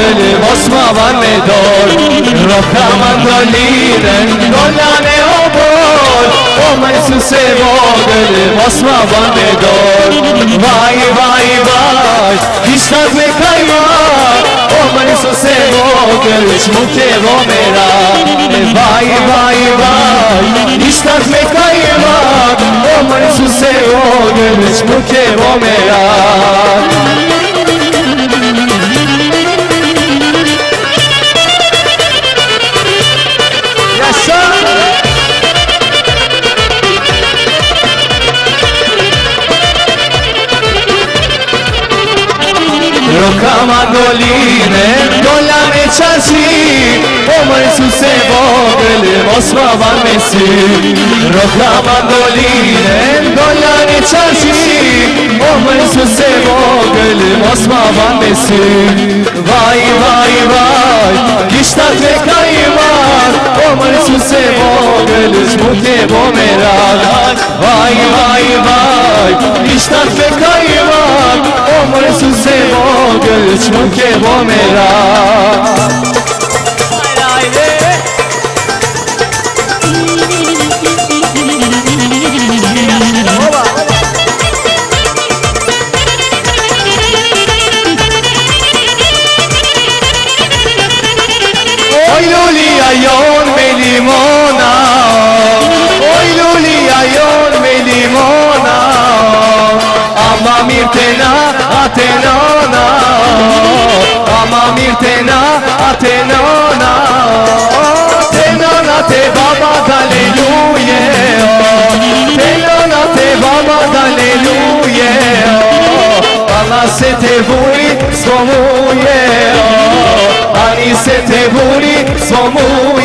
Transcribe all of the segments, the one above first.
Mos ma van me dor Roka mandolinen Dollane o bor O mëjdo se vogël Mos ma van me dor Vaj, vaj, vaj Kishtat me kajma O mëjdo se vogël Shmute vomera Vaj, vaj, vaj Kishtat me kajma O mëjdo se vogël Shmute Roka mandoline, dolla me qasi O më Isuse vogël, mos ma van me sy Roka mandoline, dolla me qasi O më Isuse vogël, mos ma van me sy Vaj, vaj, vaj, kishtat me kajman O vogël, shmute bo me ragat 너무해요. 아니 세태분이 너무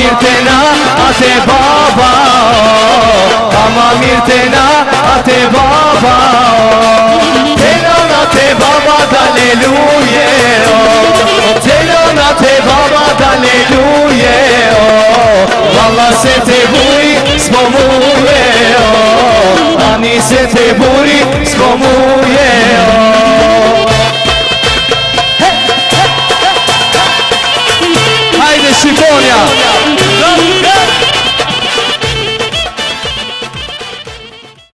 mirë të na atë baba. Ama mirë të na atë baba. Te nona te baba d'aleluje Te nona te baba d'aleluje Valla se te buj s'po muje Ani se s'po muje